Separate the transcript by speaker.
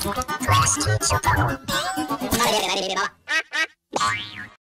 Speaker 1: Plastic Chocolate. Vale, vale, vale, vale, va.